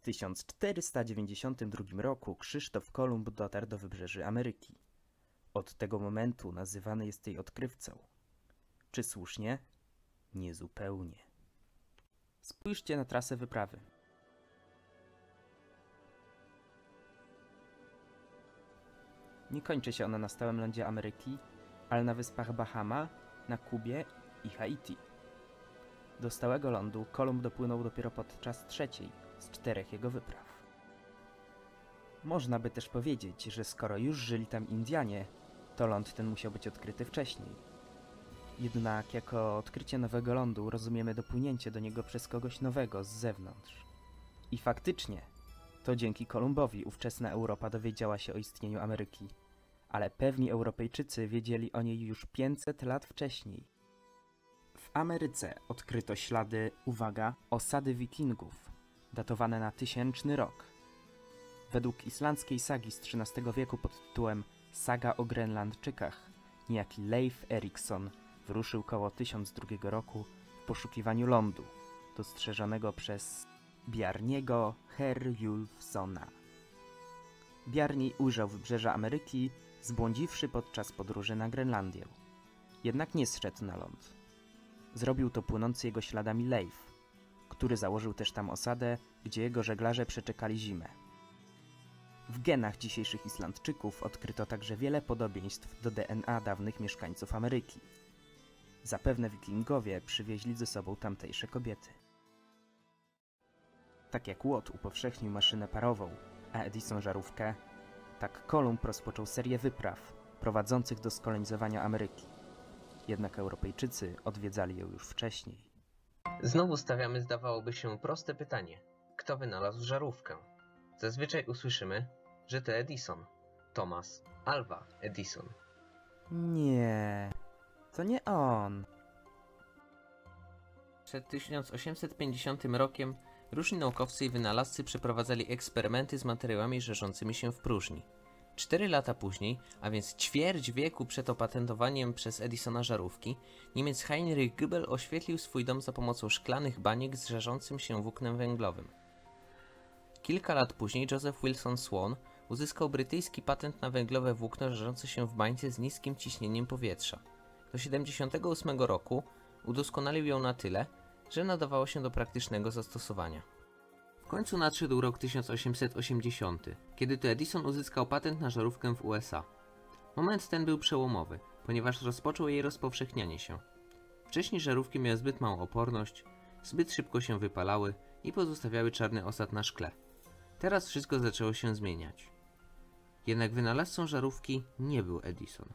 W 1492 roku Krzysztof Kolumb dotarł do wybrzeży Ameryki. Od tego momentu nazywany jest jej odkrywcą. Czy słusznie? Niezupełnie. Spójrzcie na trasę wyprawy. Nie kończy się ona na stałym lądzie Ameryki, ale na wyspach Bahama, na Kubie i Haiti. Do stałego lądu Kolumb dopłynął dopiero podczas trzeciej z czterech jego wypraw. Można by też powiedzieć, że skoro już żyli tam Indianie, to ląd ten musiał być odkryty wcześniej. Jednak jako odkrycie nowego lądu rozumiemy dopłynięcie do niego przez kogoś nowego z zewnątrz. I faktycznie, to dzięki Kolumbowi ówczesna Europa dowiedziała się o istnieniu Ameryki, ale pewni Europejczycy wiedzieli o niej już 500 lat wcześniej. W Ameryce odkryto ślady, uwaga, osady wikingów, datowane na tysięczny rok. Według islandzkiej sagi z XIII wieku pod tytułem Saga o Grenlandczykach, niejaki Leif Erikson wyruszył koło 1002 roku w poszukiwaniu lądu, dostrzeżonego przez Bjarniego Herjulfsona. Bjarni ujrzał wybrzeża Ameryki, zbłądziwszy podczas podróży na Grenlandię. Jednak nie zszedł na ląd. Zrobił to płynący jego śladami Leif, który założył też tam osadę, gdzie jego żeglarze przeczekali zimę. W genach dzisiejszych Islandczyków odkryto także wiele podobieństw do DNA dawnych mieszkańców Ameryki. Zapewne wikingowie przywieźli ze sobą tamtejsze kobiety. Tak jak Watt upowszechnił maszynę parową, a Edison żarówkę, tak Kolumb rozpoczął serię wypraw prowadzących do skolonizowania Ameryki. Jednak Europejczycy odwiedzali ją już wcześniej. Znowu stawiamy, zdawałoby się, proste pytanie. Kto wynalazł żarówkę? Zazwyczaj usłyszymy, że to Edison. Thomas Alva Edison. Nie, to nie on. Przed 1850 rokiem różni naukowcy i wynalazcy przeprowadzali eksperymenty z materiałami żerzącymi się w próżni. Cztery lata później, a więc ćwierć wieku przed opatentowaniem przez Edisona żarówki, Niemiec Heinrich Goebel oświetlił swój dom za pomocą szklanych baniek z żerzącym się włóknem węglowym. Kilka lat później Joseph Wilson Swan uzyskał brytyjski patent na węglowe włókno żerzące się w bańce z niskim ciśnieniem powietrza. Do 1978 roku udoskonalił ją na tyle, że nadawało się do praktycznego zastosowania. W końcu nadszedł rok 1880, kiedy to Edison uzyskał patent na żarówkę w USA. Moment ten był przełomowy, ponieważ rozpoczął jej rozpowszechnianie się. Wcześniej żarówki miały zbyt małą oporność, zbyt szybko się wypalały i pozostawiały czarny osad na szkle. Teraz wszystko zaczęło się zmieniać. Jednak wynalazcą żarówki nie był Edison.